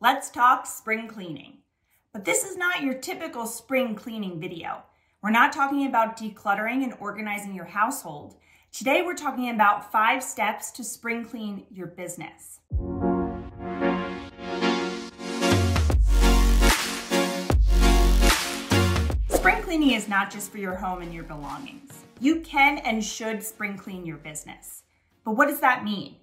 let's talk spring cleaning. But this is not your typical spring cleaning video. We're not talking about decluttering and organizing your household. Today, we're talking about five steps to spring clean your business. Spring cleaning is not just for your home and your belongings. You can and should spring clean your business. But what does that mean?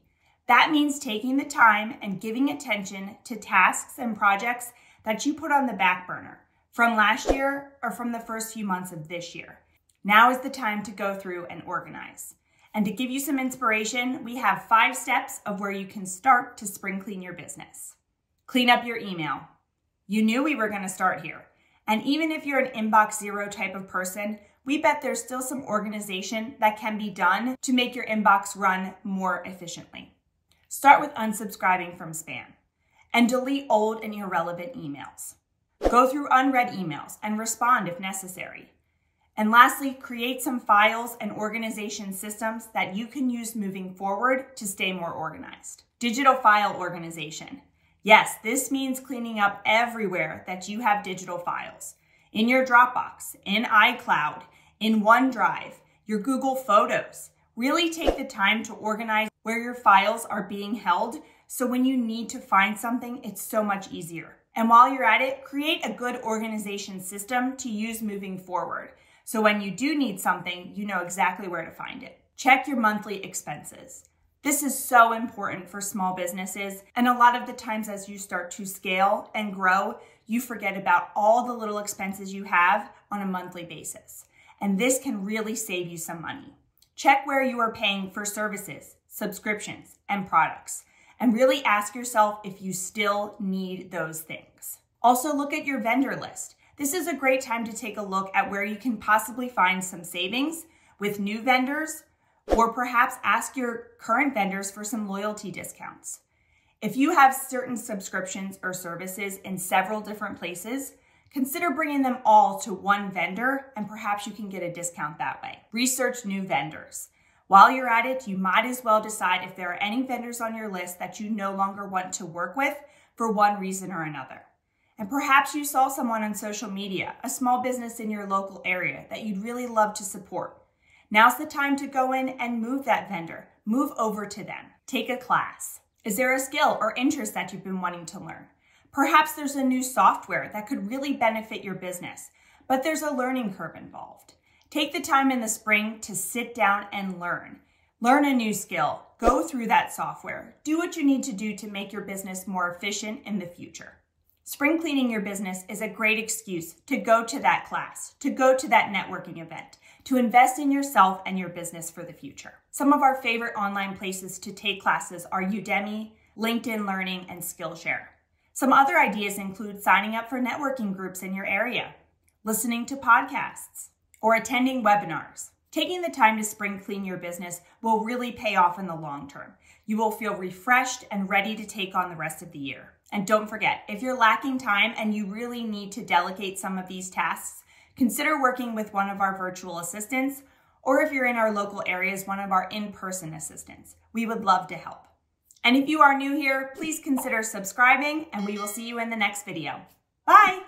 That means taking the time and giving attention to tasks and projects that you put on the back burner from last year or from the first few months of this year. Now is the time to go through and organize. And to give you some inspiration, we have five steps of where you can start to spring clean your business. Clean up your email. You knew we were going to start here. And even if you're an inbox zero type of person, we bet there's still some organization that can be done to make your inbox run more efficiently. Start with unsubscribing from spam and delete old and irrelevant emails. Go through unread emails and respond if necessary. And lastly, create some files and organization systems that you can use moving forward to stay more organized. Digital file organization. Yes, this means cleaning up everywhere that you have digital files. In your Dropbox, in iCloud, in OneDrive, your Google Photos. Really take the time to organize where your files are being held so when you need to find something, it's so much easier. And while you're at it, create a good organization system to use moving forward. So when you do need something, you know exactly where to find it. Check your monthly expenses. This is so important for small businesses. And a lot of the times as you start to scale and grow, you forget about all the little expenses you have on a monthly basis. And this can really save you some money. Check where you are paying for services, subscriptions, and products, and really ask yourself if you still need those things. Also, look at your vendor list. This is a great time to take a look at where you can possibly find some savings with new vendors, or perhaps ask your current vendors for some loyalty discounts. If you have certain subscriptions or services in several different places, Consider bringing them all to one vendor and perhaps you can get a discount that way. Research new vendors. While you're at it, you might as well decide if there are any vendors on your list that you no longer want to work with for one reason or another. And perhaps you saw someone on social media, a small business in your local area that you'd really love to support. Now's the time to go in and move that vendor. Move over to them. Take a class. Is there a skill or interest that you've been wanting to learn? Perhaps there's a new software that could really benefit your business, but there's a learning curve involved. Take the time in the spring to sit down and learn. Learn a new skill, go through that software, do what you need to do to make your business more efficient in the future. Spring cleaning your business is a great excuse to go to that class, to go to that networking event, to invest in yourself and your business for the future. Some of our favorite online places to take classes are Udemy, LinkedIn Learning, and Skillshare. Some other ideas include signing up for networking groups in your area, listening to podcasts, or attending webinars. Taking the time to spring clean your business will really pay off in the long term. You will feel refreshed and ready to take on the rest of the year. And don't forget, if you're lacking time and you really need to delegate some of these tasks, consider working with one of our virtual assistants, or if you're in our local areas, one of our in-person assistants. We would love to help. And if you are new here, please consider subscribing and we will see you in the next video. Bye!